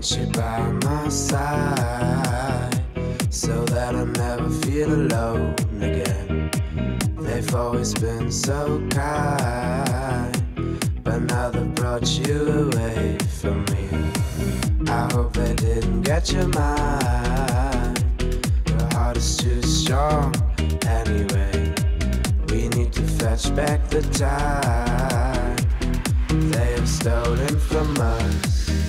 want you by my side so that I never feel alone again. They've always been so kind, but now they've brought you away from me. I hope they didn't get your mind. Your heart is too strong anyway. We need to fetch back the time they have stolen from us.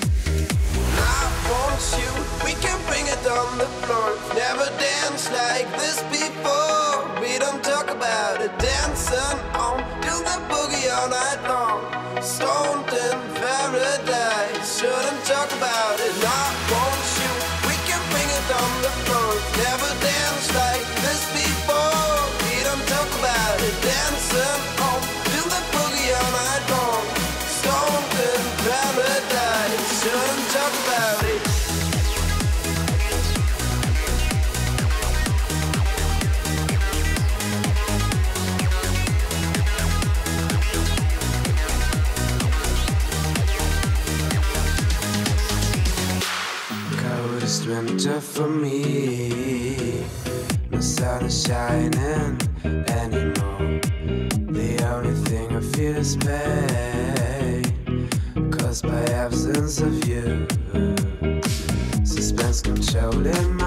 Danced like this before. We don't talk about it, dancing on till the boogie all night long. Stoned in paradise, coldest winter for me. No sun is shining anymore. The only thing I feel is pain caused by absence of you. Suspense controlling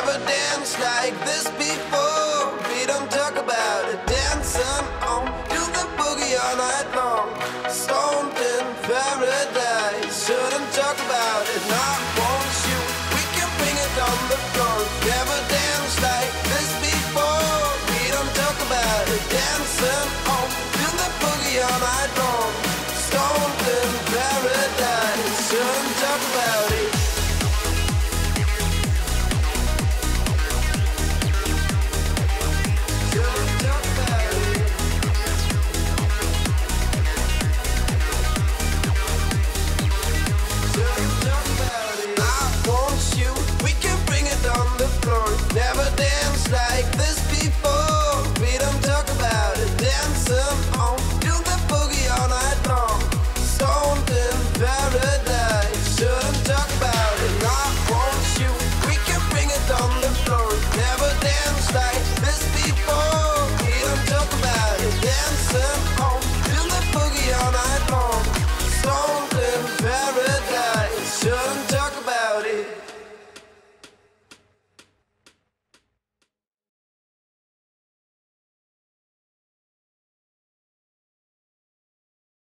never danced like this before. We don't talk about it. Dancing on, to the boogie all night long. Stoned in paradise. Shouldn't talk about it. Not won't you? We can bring it on the floor. Never danced like this before. We don't talk about it. Dancing on, to the boogie all night long. Stoned in paradise. Shouldn't talk about it.